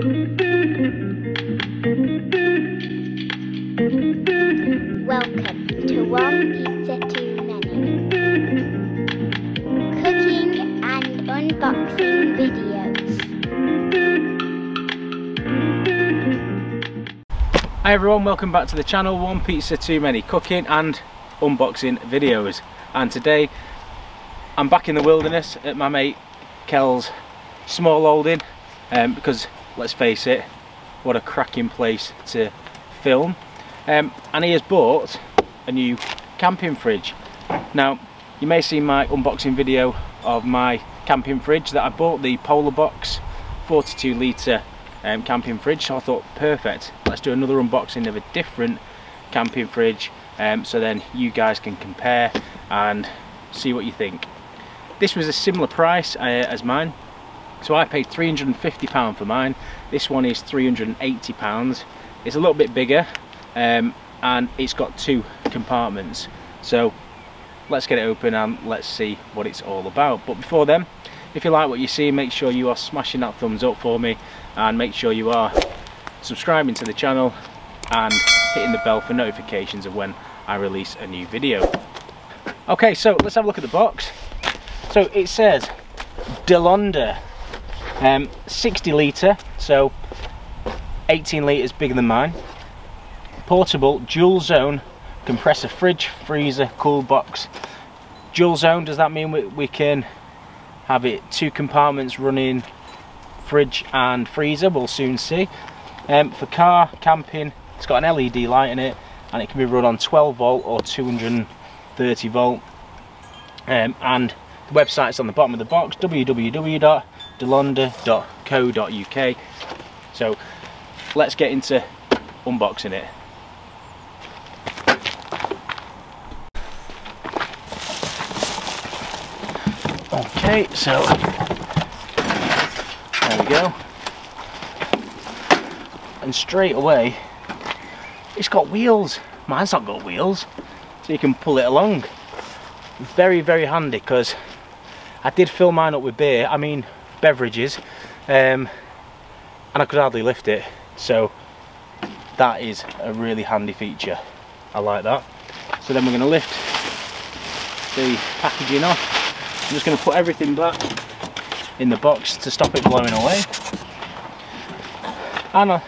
Welcome to One Pizza Too Many. Cooking and unboxing videos. Hi everyone, welcome back to the channel One Pizza Too Many cooking and unboxing videos and today I'm back in the wilderness at my mate Kel's small holding um, because let's face it what a cracking place to film. Um, and he has bought a new camping fridge. Now you may see my unboxing video of my camping fridge that I bought the Polar Box 42 litre um, camping fridge. So I thought perfect let's do another unboxing of a different camping fridge um, so then you guys can compare and see what you think. This was a similar price uh, as mine so I paid 350 pound for mine. This one is 380 pounds. It's a little bit bigger um, and it's got two compartments. So let's get it open and let's see what it's all about. But before then if you like what you see make sure you are smashing that thumbs up for me and make sure you are subscribing to the channel and hitting the bell for notifications of when I release a new video. Okay so let's have a look at the box. So it says Dellonda um, 60 litre so 18 litres bigger than mine. Portable dual zone compressor fridge freezer cool box. Dual zone does that mean we, we can have it two compartments running fridge and freezer? We'll soon see. Um, for car camping it's got an LED light in it and it can be run on 12 volt or 230 volt. Um, and the website's on the bottom of the box www.dellonda.co.uk so let's get into unboxing it Okay, so there we go. And straight away, it's got wheels. Mine's not got wheels, so you can pull it along. Very, very handy because I did fill mine up with beer, I mean beverages, um, and I could hardly lift it. So that is a really handy feature. I like that. So then we're going to lift the packaging off I'm just going to put everything back in the box to stop it blowing away. And a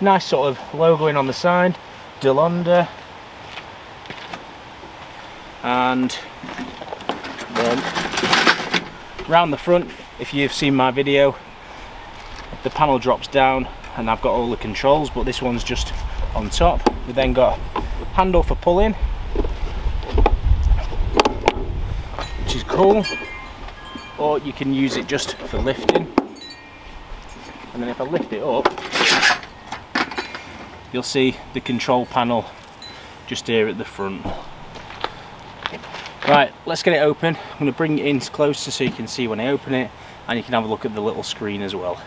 nice sort of logoing on the side, Dellonda. And then round the front, if you've seen my video, the panel drops down and I've got all the controls, but this one's just on top. We've then got a handle for pulling which is cool. Or you can use it just for lifting. And then if I lift it up you'll see the control panel just here at the front right let's get it open. I'm going to bring it in closer so you can see when I open it and you can have a look at the little screen as well.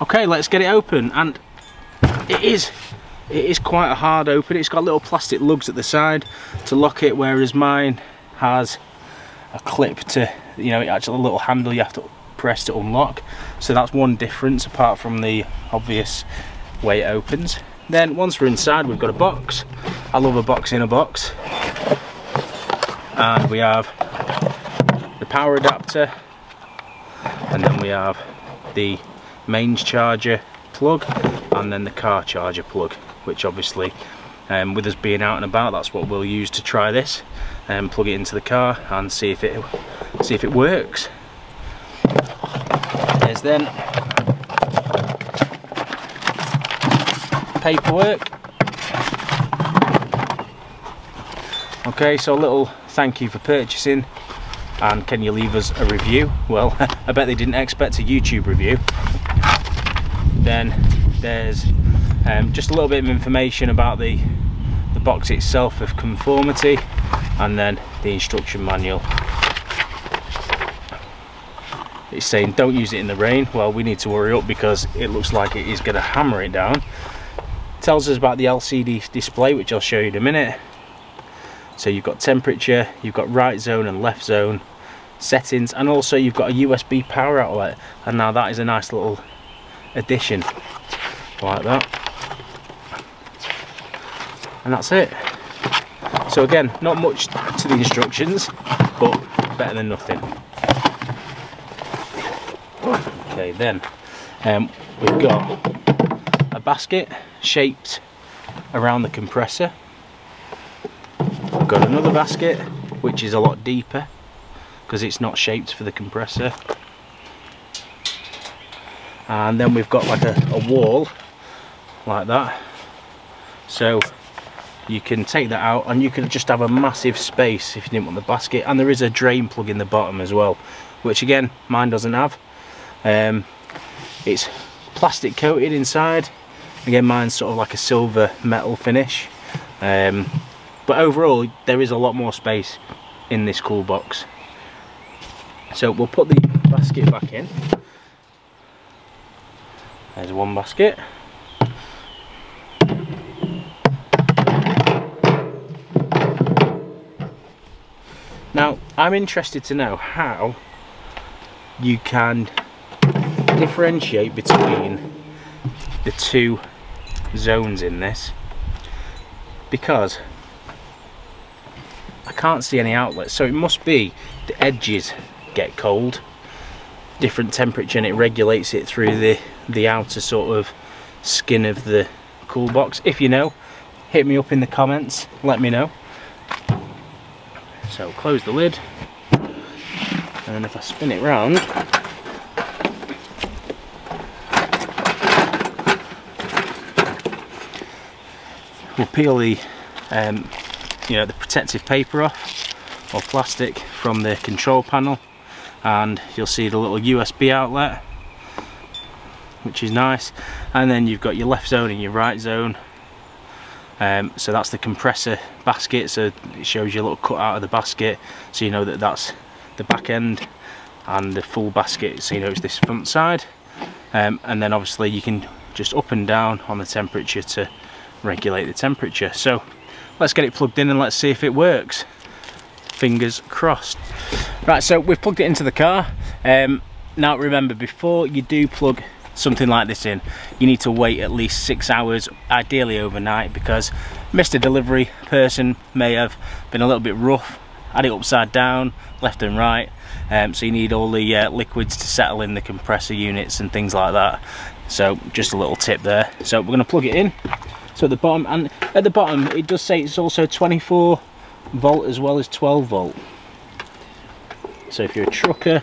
Okay let's get it open and it is it is quite a hard open. It's got little plastic lugs at the side to lock it whereas mine has a clip to you know actually a little handle you have to press to unlock. So that's one difference apart from the obvious way it opens then once we're inside we've got a box. I love a box in a box. And we have the power adapter. And then we have the mains charger plug and then the car charger plug which obviously um, with us being out and about that's what we'll use to try this and um, plug it into the car and see if it see if it works. There's then paperwork. Okay so a little thank you for purchasing. And can you leave us a review? Well I bet they didn't expect a YouTube review. Then there's um, just a little bit of information about the the box itself of conformity and then the instruction manual. It's saying don't use it in the rain. Well we need to worry up because it looks like it is going to hammer it down tells us about the LCD display which I'll show you in a minute. So you've got temperature you've got right zone and left zone settings and also you've got a USB power outlet. And now that is a nice little addition like that. And that's it. So again not much to the instructions but better than nothing. Okay then um, we've got a basket shaped around the compressor. We've got another basket which is a lot deeper because it's not shaped for the compressor. And then we've got like a, a wall like that. So you can take that out and you can just have a massive space if you didn't want the basket. And there is a drain plug in the bottom as well which again mine doesn't have. Um, it's plastic coated inside again mine's sort of like a silver metal finish. Um, but overall there is a lot more space in this cool box. So we'll put the basket back in. There's one basket. Now I'm interested to know how you can differentiate between the two zones in this because I can't see any outlets so it must be the edges get cold different temperature and it regulates it through the the outer sort of skin of the cool box. If you know hit me up in the comments let me know. So close the lid and then if I spin it round we'll peel the um, you know the protective paper off or plastic from the control panel and you'll see the little USB outlet which is nice. And then you've got your left zone and your right zone. Um, so that's the compressor basket so it shows you a little cut out of the basket so you know that that's the back end and the full basket so you know it's this front side. Um, and then obviously you can just up and down on the temperature to regulate the temperature. So let's get it plugged in and let's see if it works. Fingers crossed. Right so we've plugged it into the car. Um, now remember before you do plug something like this in you need to wait at least six hours ideally overnight because Mr delivery person may have been a little bit rough had it upside down left and right. Um, so you need all the uh, liquids to settle in the compressor units and things like that. So just a little tip there. So we're going to plug it in so at the bottom and at the bottom it does say it's also 24 volt as well as 12 volt. So if you're a trucker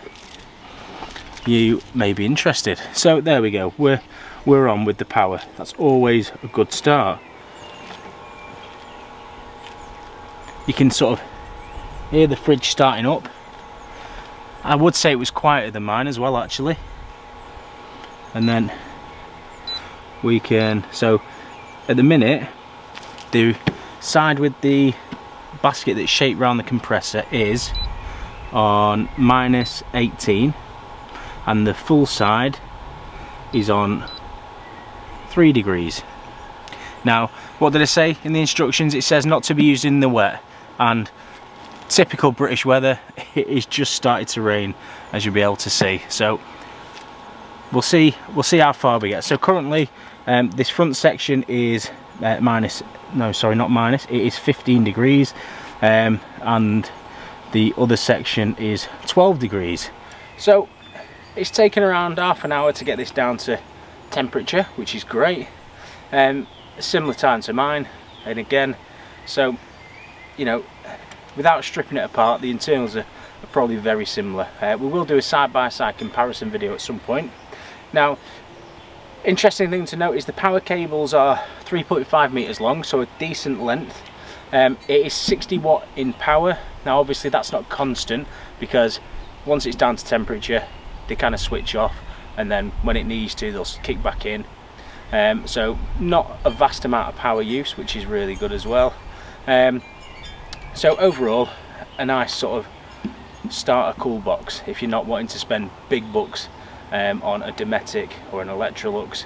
you may be interested. So there we go. We're we're on with the power. That's always a good start. You can sort of hear the fridge starting up. I would say it was quieter than mine as well actually. And then we can so at the minute the side with the basket that's shaped around the compressor is on minus 18 and the full side is on 3 degrees. Now what did I say in the instructions? It says not to be used in the wet and typical British weather it is just started to rain as you'll be able to see. So we'll see we'll see how far we get. So currently um, this front section is uh, minus no sorry not minus it is 15 degrees um, and the other section is 12 degrees. So it's taken around half an hour to get this down to temperature which is great. Um, similar time to mine and again so you know without stripping it apart the internals are, probably very similar. Uh, we will do a side-by-side -side comparison video at some point now interesting thing to note is the power cables are 3.5 meters long so a decent length. Um, it is 60 watt in power. Now obviously that's not constant because once it's down to temperature they kind of switch off and then when it needs to they'll kick back in. Um, so not a vast amount of power use which is really good as well. Um, so overall a nice sort of starter cool box if you're not wanting to spend big bucks um, on a Dometic or an Electrolux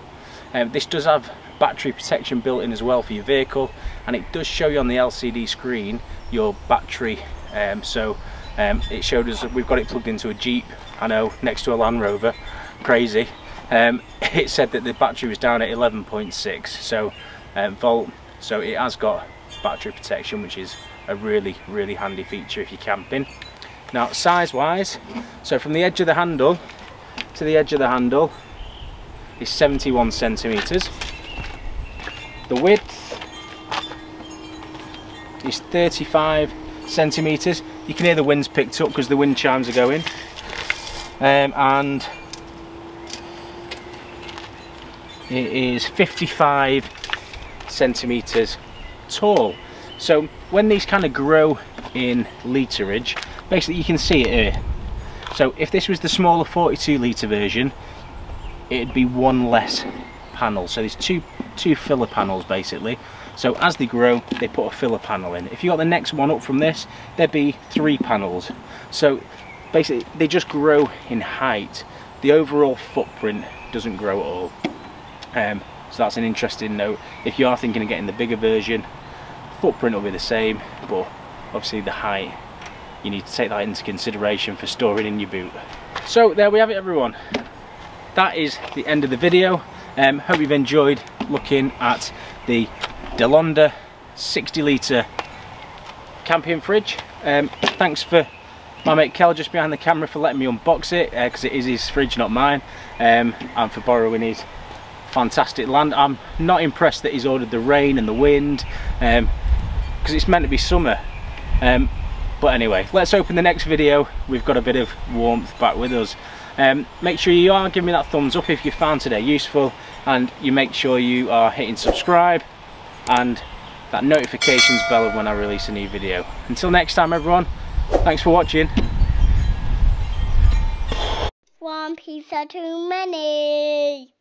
um, this does have battery protection built in as well for your vehicle and it does show you on the LCD screen your battery um, so Um, it showed us that we've got it plugged into a Jeep, I know, next to a Land Rover, crazy. Um, it said that the battery was down at 11.6 so um, volt, so it has got battery protection which is a really really handy feature if you're camping. Now size wise, so from the edge of the handle to the edge of the handle is 71 centimetres. The width is 35 centimetres. You can hear the wind's picked up because the wind chimes are going. Um, and it is 55 centimetres tall. So when these kind of grow in literage, basically you can see it here. So if this was the smaller 42 litre version, it'd be one less panel. So there's two, two filler panels basically. So as they grow, they put a filler panel in. If you got the next one up from this, there'd be three panels. So basically they just grow in height. The overall footprint doesn't grow at all. Um, so that's an interesting note. If you are thinking of getting the bigger version, footprint will be the same, but obviously the height, you need to take that into consideration for storing in your boot. So there we have it everyone. That is the end of the video. Um, hope you've enjoyed looking at the Dellonda 60 litre camping fridge. Um, thanks for my mate Kel just behind the camera for letting me unbox it because uh, it is his fridge not mine um, and for borrowing his fantastic land. I'm not impressed that he's ordered the rain and the wind because um, it's meant to be summer. Um, but anyway let's open the next video. We've got a bit of warmth back with us. Um, make sure you are giving me that thumbs up if you found today useful and you make sure you are hitting subscribe and that notifications bell of when I release a new video. Until next time everyone thanks for watching. One pizza too many.